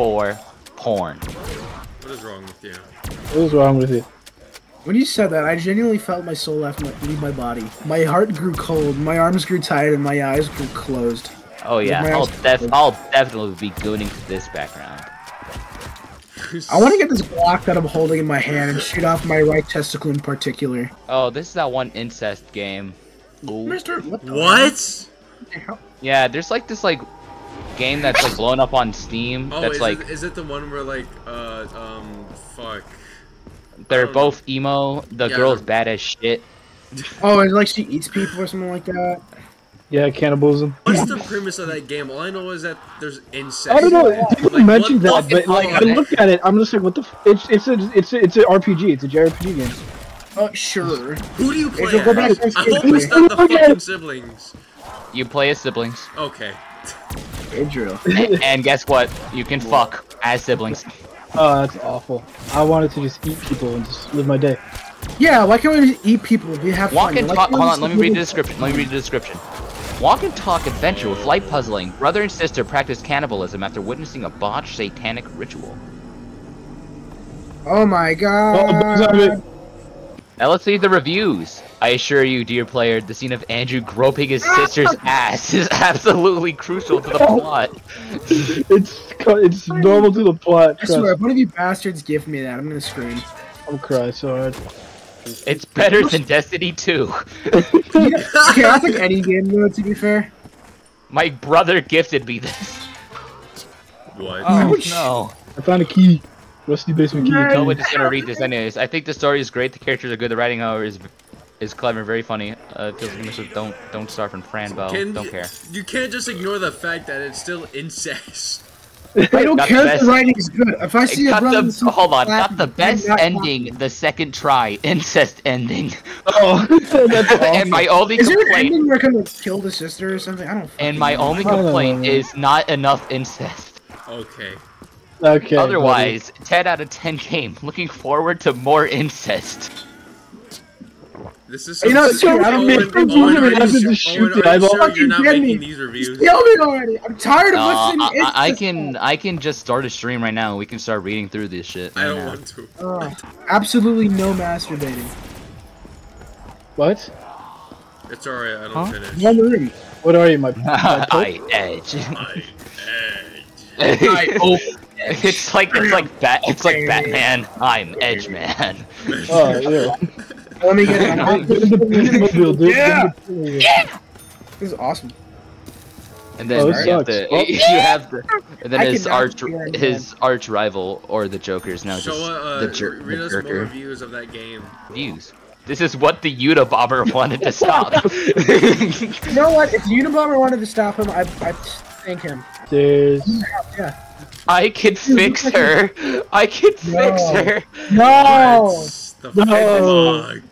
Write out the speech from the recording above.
for porn. What is wrong with you? What is wrong with you? When you said that, I genuinely felt my soul left my, leave my body. My heart grew cold, my arms grew tired, and my eyes grew closed. Oh yeah, I'll, eyes- def I'll definitely be gooning to this background. I want to get this block that I'm holding in my hand and shoot off my right testicle in particular. Oh, this is that one incest game. Ooh. Mister, what? the What? Yeah, there's like this like game that's like blowing up on Steam. Oh, that's is, like it, is it the one where like uh um fuck? they're um, both emo. The yeah, girl's they're- bad as shit. Oh, it's like she eats people or something like that. Yeah, cannibalism. What's the premise of that game? All I know is that there's incest. I don't know. People Like, mentioned that, but like I look at it, I'm just like, what the? F it's it's a it's a, it's a RPG. It's a JRPG game. Oh, sure. Who do you play? Angel, as? and I hope it's not the fucking siblings. You play as siblings, Okay. Adriel. and guess what? You can fuck as siblings. Oh, that's awful. I wanted to just eat people and just live my day. Yeah, why can't we just eat people? We have Walk fun. and talk. can't Hold on, let me read the description. Let me read the description. Walk and talk adventure with light puzzling. Brother and sister practice cannibalism after witnessing a botched satanic ritual. Oh my Oh, god. It. Now let's see the reviews. I assure you, dear player, the scene of Andrew groping his sister's ass is absolutely crucial to the plot. It's it's normal to the plot. I swear, if one of you bastards give me that, I'm gonna scream. I'm crying so hard. It's better than Destiny 2. okay, that's like any game though, to be fair. My brother gifted me this. What? Oh, oh no. I found a key. Rusty basement key. No. No one's gonna read this anyways. I think the story is great, the characters are good, the writing however is is clever, very funny. Uh, feels like so don't don't start from Fran Bow. Can- Don't care. You can't just ignore the fact that it's still incest. I don't Got care the if the writing is good. If I see It a brother the, with hold on, slap, got the I'm best not ending the second try, incest ending. Oh, that's awesome. and my only Is there an complaint, ending where I can kill the sister or something? I don't. and my know. only complaint is not enough incest. Okay. Okay. Otherwise, 10 out of 10 game. Looking forward to more incest. This is You know, some- it's true, I don't Owen- make Owen, friends with him and to just shoot Owen, the are you eyeball. sure you're Fucking not get making me. these reviews? Kill me already! I'm tired of Uh, listening. I, I, I can I can just start a stream right now and we can start reading through this shit. I don't now. want to. Ugh, absolutely no masturbating. What? It's alright, I don't Huh? finish. One room. What are you, my? my pope? I edge. I edge. I oh, it's like it's like bat it's like Batman. I'm Edge Man. Oh, yeah. Let me get it. Get the Batmobile, dude. Yeah. Get in the Batmobile. This is awesome. And then Oh, you, have the, Well- you have the, and then I his arch hear it, his arch rival or the Joker's now Show just uh, the, jer- read the us more Joker reviews of that game. views. This is what the Unabomber wanted to stop. You know what? If Unabomber wanted to stop him, I I thank him. There's Yeah. I could fix her. I can fix No. her. No. What's the No. fuck?